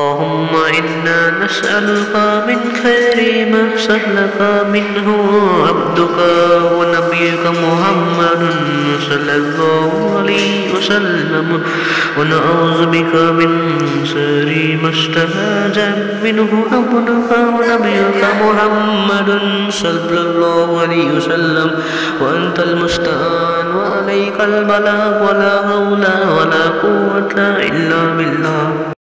اللهم إنا نسألك من خير ما سألك منه عبدك ونبيك محمد صلى الله عليه وسلم. ونعوذ بك من شر ما استهزأ منه عبدك ونبيك محمد صلى الله عليه وسلم. وأنت المستعان وعليك البلاغ ولا حول ولا قوة إلا بالله.